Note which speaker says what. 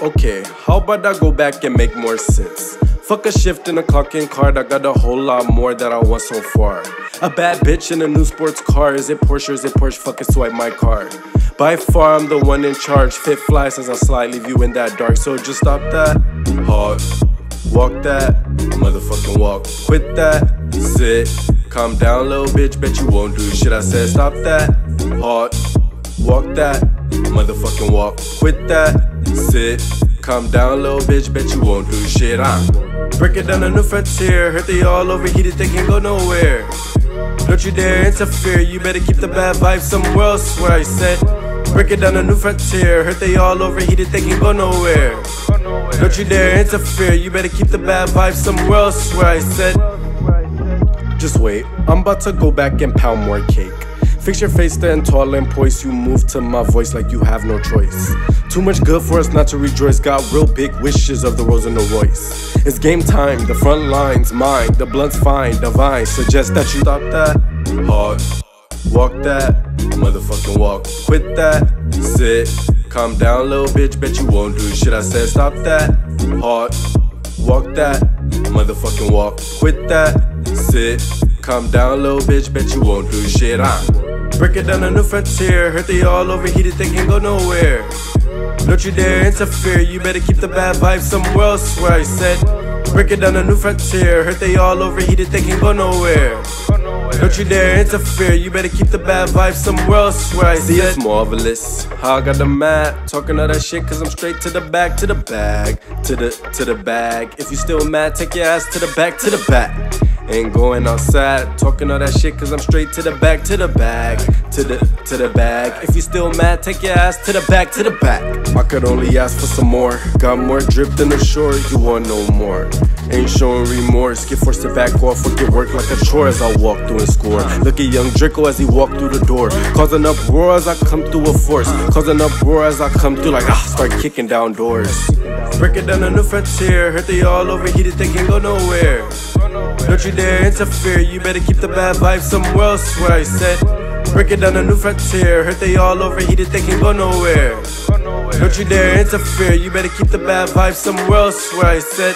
Speaker 1: Okay, how about I go back and make more sense? Fuck a shift in a clocking card, I got a whole lot more that I want so far. A bad bitch in a new sports car, is it Porsche, is it Porsche? Fuck it, swipe my card. By far, I'm the one in charge. Fit fly says I slide, leave you in that dark. So just stop that. Hard. Walk that. Motherfucking walk. Quit that. Sit. Calm down, little bitch. Bet you won't do shit. I said stop that. Hard. Walk that. Motherfucking walk. Quit that. Sit. Calm down, little bitch. Bet you won't do shit. I'm breaking down a new frontier. Hurt they all overheated, they can't go nowhere. Don't you dare interfere, you better keep the bad vibes somewhere else where I said Break it down a new frontier, Hurt they all overheated, they can't go nowhere Don't you dare interfere, you better keep the bad vibes somewhere else where I said Just wait, I'm about to go back and pound more cake Fix your face then tall and poised, you move to my voice like you have no choice too much good for us not to rejoice. Got real big wishes of the Rolls and the Royce. It's game time, the front line's mine. The blunt's fine, divine. Suggest that you stop that. Hard. Walk that. Motherfucking walk. Quit that. Sit. Calm down, little bitch. Bet you won't do shit. I said stop that. Hard. Walk that. Motherfucking walk. Quit that. Sit. Calm down, little bitch. Bet you won't do shit. I'm breaking down a new frontier. Heard they all overheated, they can't go nowhere. Don't you dare interfere, you better keep the bad vibes somewhere else where I said Break it down a new frontier, heard they all overheated, they can't go nowhere don't you dare interfere, you better keep the bad vibes somewhere else where I see it's marvelous. How I got the mad, talking all that shit cause I'm straight to the back, to the bag, to the to the bag. If you still mad, take your ass to the back, to the back. Ain't going outside, talking all that shit cause I'm straight to the back, to the bag, to the to the bag. If you still mad, take your ass to the back, to the back. I could only ask for some more. Got more drip than the shore, you want no more. Ain't showing remorse, get forced to back off or get work like a chore as I walk through and score. Look at young Draco as he walk through the door, causing uproar as I come through a force, causing uproar as I come through like ah, start kicking down doors. Breaking down a new frontier, heard they all overheated, they can't go nowhere. Don't you dare interfere. You better keep the bad vibes somewhere else where I said. Break it down a new frontier. Hurt they all overheated, they can't go nowhere. Don't you dare interfere. You better keep the bad vibes somewhere else where I said.